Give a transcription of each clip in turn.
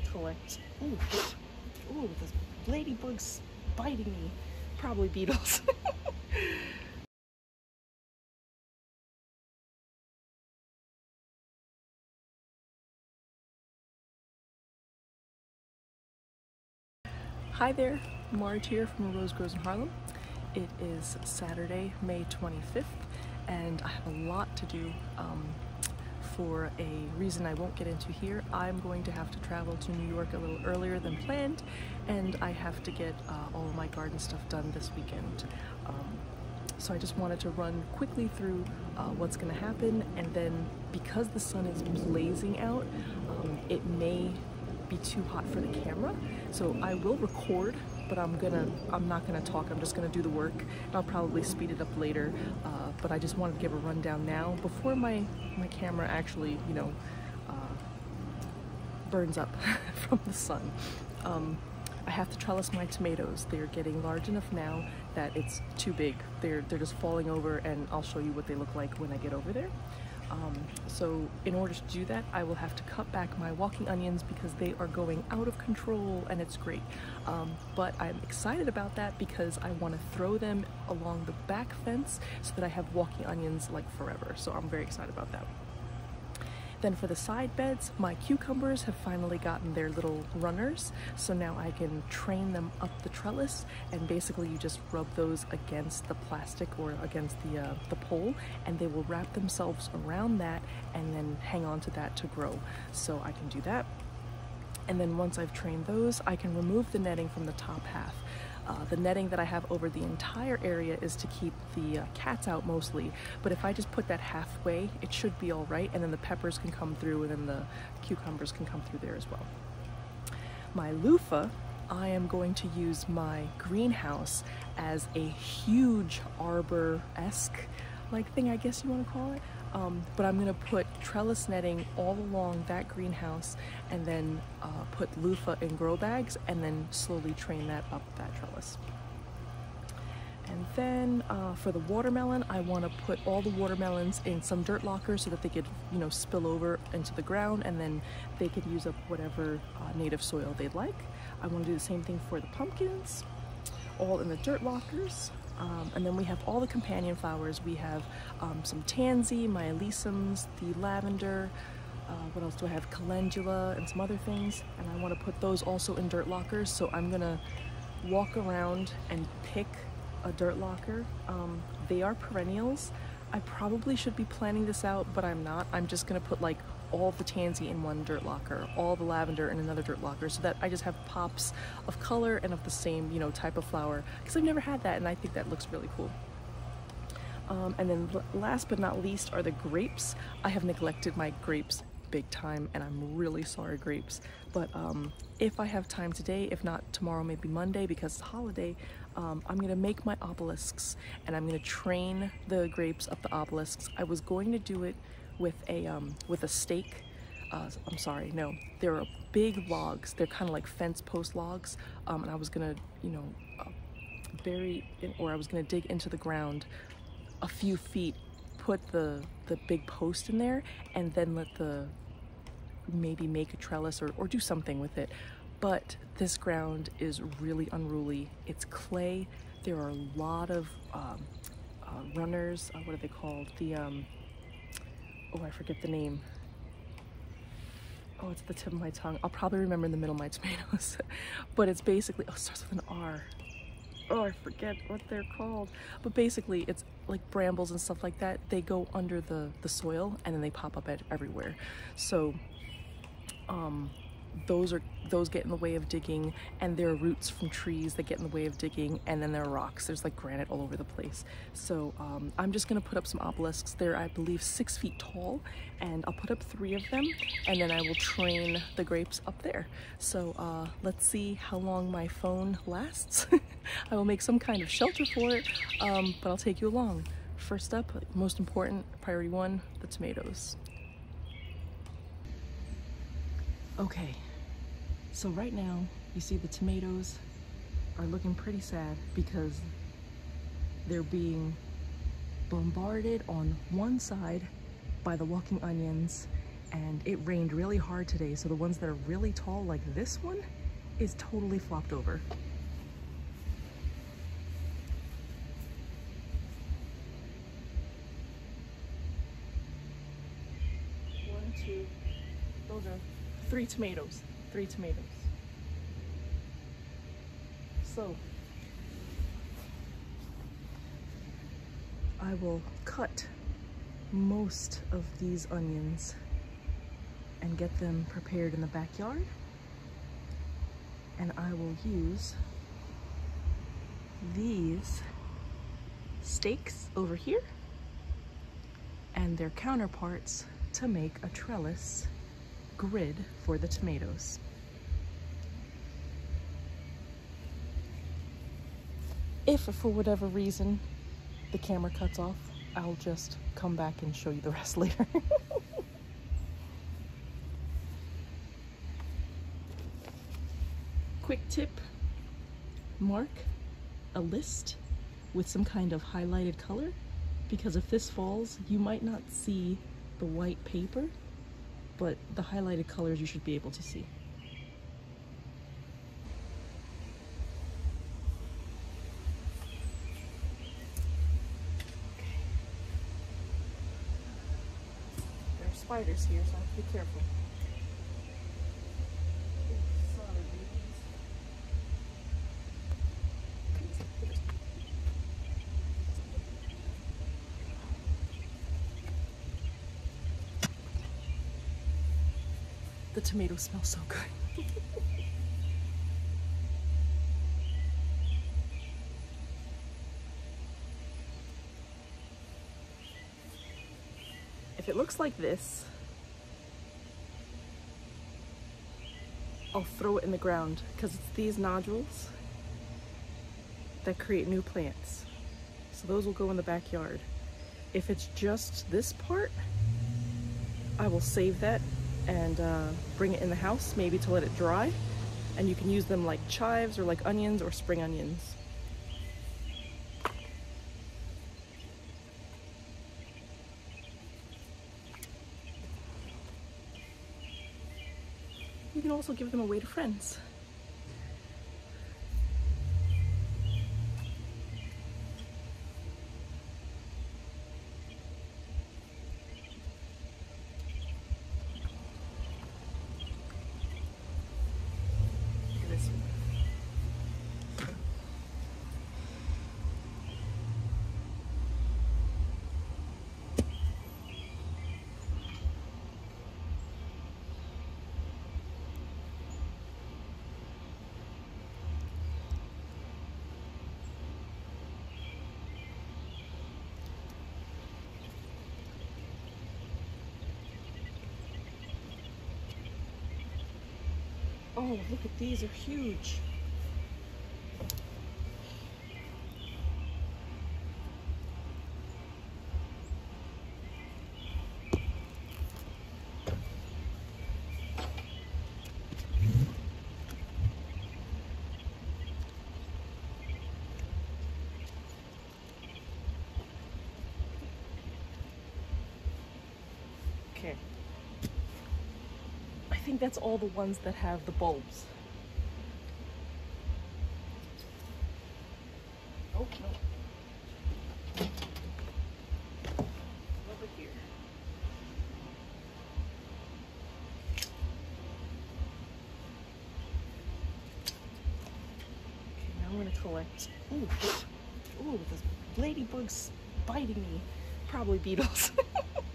gonna collect. Ooh, ooh, the ladybug's biting me. Probably beetles. Hi there, Marge here from Rose Grows in Harlem. It is Saturday, May 25th, and I have a lot to do. Um, for a reason I won't get into here, I'm going to have to travel to New York a little earlier than planned, and I have to get uh, all my garden stuff done this weekend. Um, so I just wanted to run quickly through uh, what's going to happen, and then because the sun is blazing out, um, it may be too hot for the camera. So I will record, but I'm gonna I'm not gonna talk. I'm just gonna do the work, and I'll probably speed it up later. Uh, but I just wanted to give a rundown now before my my camera actually you know uh, burns up from the sun. Um, I have to trellis my tomatoes. They're getting large enough now that it's too big. They're they're just falling over, and I'll show you what they look like when I get over there. Um, so in order to do that, I will have to cut back my walking onions because they are going out of control and it's great. Um, but I'm excited about that because I want to throw them along the back fence so that I have walking onions like forever. So I'm very excited about that. Then for the side beds, my cucumbers have finally gotten their little runners, so now I can train them up the trellis, and basically you just rub those against the plastic or against the, uh, the pole, and they will wrap themselves around that and then hang on to that to grow. So I can do that. And then once I've trained those, I can remove the netting from the top half. Uh, the netting that I have over the entire area is to keep the uh, cats out mostly, but if I just put that halfway, it should be all right, and then the peppers can come through and then the cucumbers can come through there as well. My loofah, I am going to use my greenhouse as a huge arbor-esque like thing, I guess you want to call it. Um, but I'm gonna put trellis netting all along that greenhouse and then uh, put loofah in grow bags and then slowly train that up that trellis. And then uh, for the watermelon, I want to put all the watermelons in some dirt lockers so that they could, you know, spill over into the ground and then they could use up whatever uh, native soil they'd like. I want to do the same thing for the pumpkins, all in the dirt lockers. Um, and then we have all the companion flowers. We have um, some tansy, my alyssums, the lavender, uh, what else do I have? Calendula and some other things. And I want to put those also in dirt lockers. So I'm going to walk around and pick a dirt locker. Um, they are perennials. I probably should be planning this out, but I'm not. I'm just going to put like all the tansy in one dirt locker, all the lavender in another dirt locker, so that I just have pops of color and of the same, you know, type of flower. Because I've never had that, and I think that looks really cool. Um, and then last but not least are the grapes. I have neglected my grapes big time and I'm really sorry grapes but um, if I have time today if not tomorrow maybe Monday because it's holiday um, I'm gonna make my obelisks and I'm gonna train the grapes up the obelisks I was going to do it with a um, with a stake. Uh, I'm sorry, no, they're big logs. They're kind of like fence post logs, um, and I was gonna, you know, uh, bury in, or I was gonna dig into the ground a few feet, put the the big post in there, and then let the maybe make a trellis or, or do something with it. But this ground is really unruly. It's clay. There are a lot of um, uh, runners. Uh, what are they called? The um, oh, I forget the name. Oh, it's the tip of my tongue. I'll probably remember in the middle of my tomatoes. but it's basically, oh, it starts with an R. Oh, I forget what they're called. But basically, it's like brambles and stuff like that. They go under the, the soil and then they pop up at everywhere. So, um, those are those get in the way of digging and there are roots from trees that get in the way of digging and then there are rocks. There's like granite all over the place. So um, I'm just gonna put up some obelisks they're I believe six feet tall and I'll put up three of them and then I will train the grapes up there. So uh, let's see how long my phone lasts. I will make some kind of shelter for it um, but I'll take you along. First up most important priority one the tomatoes Okay, so right now you see the tomatoes are looking pretty sad because they're being bombarded on one side by the walking onions and it rained really hard today. So the ones that are really tall, like this one, is totally flopped over. One, two, those are three tomatoes, three tomatoes. So I will cut most of these onions and get them prepared in the backyard. And I will use these stakes over here and their counterparts to make a trellis grid for the tomatoes. If for whatever reason the camera cuts off, I'll just come back and show you the rest later. Quick tip, mark a list with some kind of highlighted color because if this falls, you might not see the white paper, but the highlighted colors you should be able to see. There are spiders here, so I have to be careful. The tomato smells so good. if it looks like this, I'll throw it in the ground because it's these nodules that create new plants. So those will go in the backyard. If it's just this part, I will save that and uh, bring it in the house, maybe to let it dry. And you can use them like chives or like onions or spring onions. You can also give them away to friends. Oh, look at these, are huge. Okay think that's all the ones that have the bulbs. Oh, no. Over here. Okay, now I'm gonna collect. Ooh, ooh, this ladybug's biting me. Probably beetles.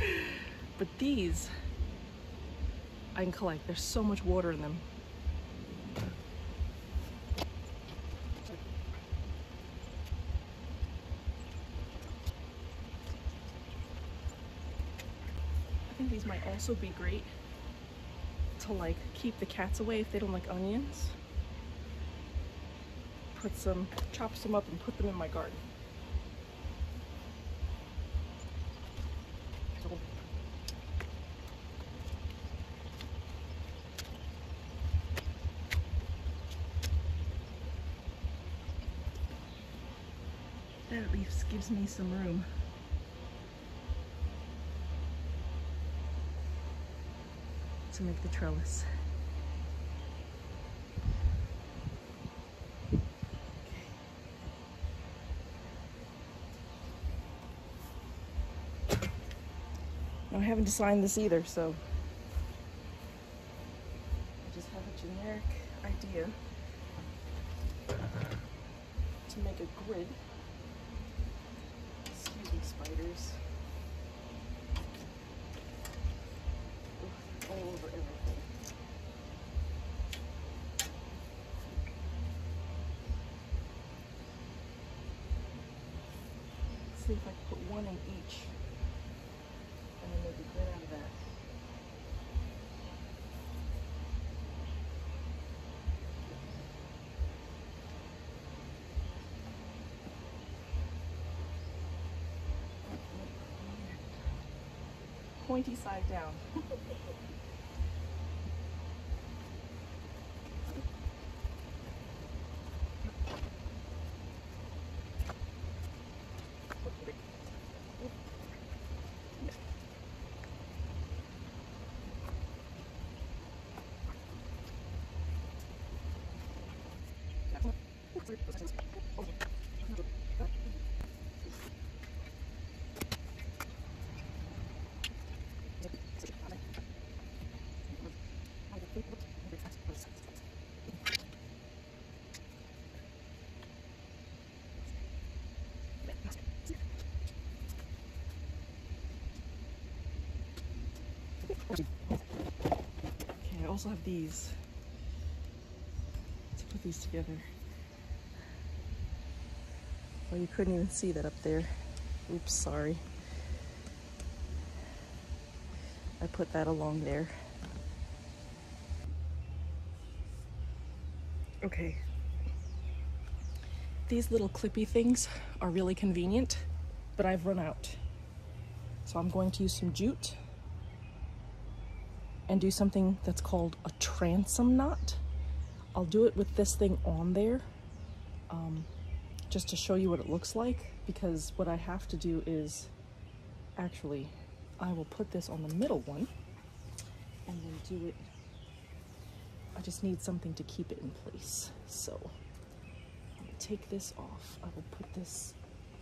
but these I can collect. There's so much water in them. I think these might also be great to like keep the cats away if they don't like onions. Put some, chop some up and put them in my garden. That at least gives me some room. to make the trellis. I haven't designed this either, so I just have a generic idea to make a grid. Excuse me, spiders. Ugh, all over everything. See if I can put one in each and then make a grid out of that. Pointy side down. Okay, I also have these. Let's put these together. Well, you couldn't even see that up there. Oops, sorry. I put that along there. Okay. These little clippy things are really convenient, but I've run out. So I'm going to use some jute and do something that's called a transom knot. I'll do it with this thing on there um, just to show you what it looks like because what I have to do is actually I will put this on the middle one and then do it. I just need something to keep it in place. So I'll take this off. I will put this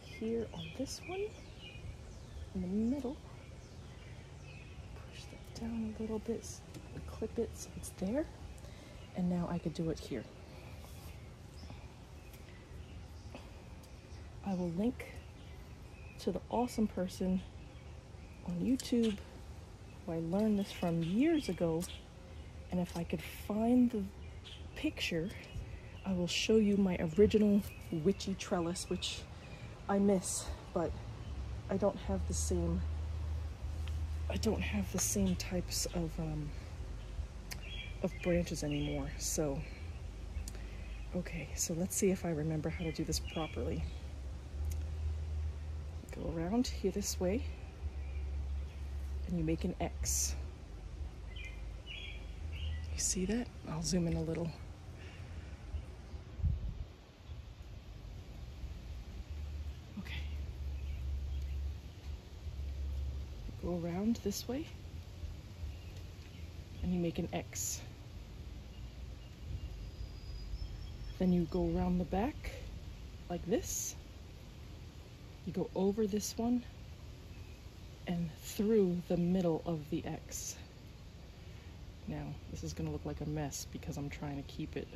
here on this one in the middle down a little bit clip it so it's there and now I could do it here I will link to the awesome person on YouTube who I learned this from years ago. And if I could find the picture, I will show you my original witchy trellis, which I miss, but I don't have the same. I don't have the same types of um, of branches anymore. So, okay, so let's see if I remember how to do this properly go around here this way and you make an X. You see that? I'll zoom in a little. Go around this way and you make an X. Then you go around the back like this you go over this one and through the middle of the X. Now, this is going to look like a mess because I'm trying to keep it.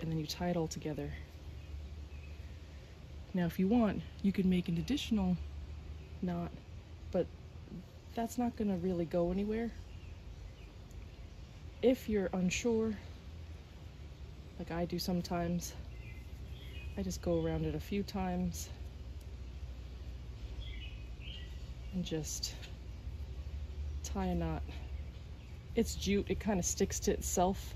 And then you tie it all together. Now, if you want, you could make an additional knot, but that's not going to really go anywhere. If you're unsure, like I do sometimes, I just go around it a few times and just tie a knot. It's jute, it kind of sticks to itself.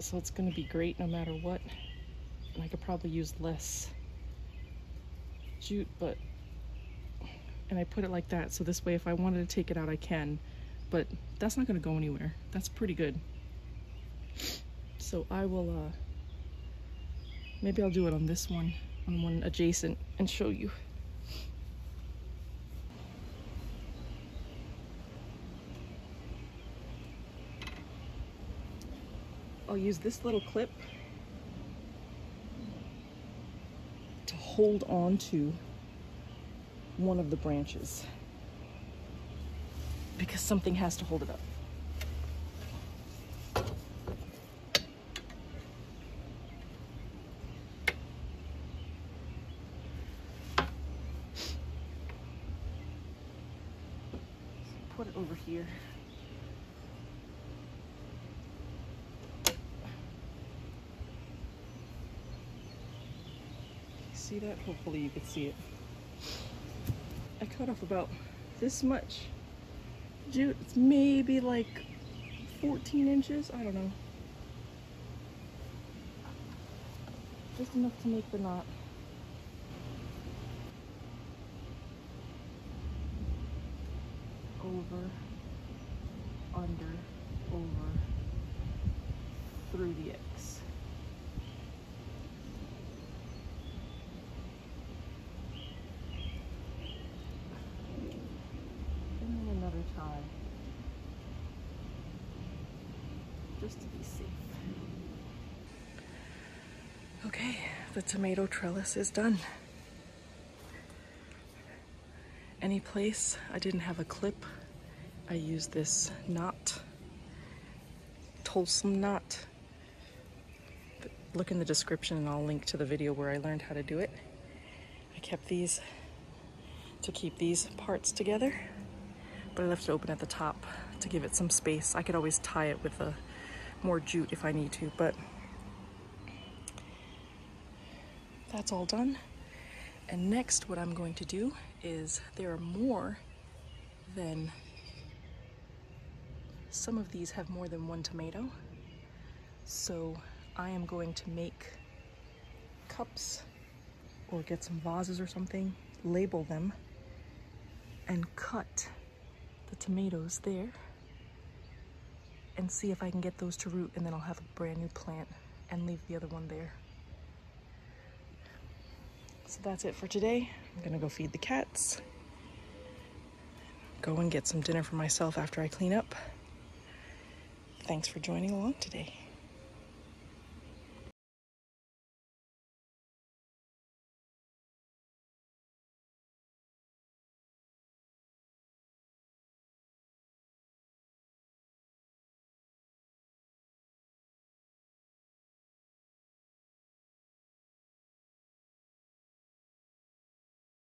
So it's going to be great no matter what. And I could probably use less jute, but, and I put it like that. So this way, if I wanted to take it out, I can, but that's not gonna go anywhere. That's pretty good. So I will, uh, maybe I'll do it on this one, on one adjacent and show you. I'll use this little clip to hold on to one of the branches because something has to hold it up. Put it over here. See that? Hopefully you can see it. I cut off about this much jute. It's maybe like 14 inches. I don't know. Just enough to make the knot. Over, under, over, through the X. And then another tie. Just to be safe. Okay, the tomato trellis is done. Any place I didn't have a clip, I used this knot, transom knot. Look in the description and I'll link to the video where I learned how to do it. I kept these to keep these parts together, but I left it open at the top to give it some space. I could always tie it with a more jute if I need to, but that's all done. And next, what I'm going to do is there are more than some of these have more than one tomato. So I am going to make cups or get some vases or something, label them, and cut the tomatoes there and see if I can get those to root and then I'll have a brand new plant and leave the other one there. So that's it for today. I'm gonna go feed the cats, go and get some dinner for myself after I clean up. Thanks for joining along today.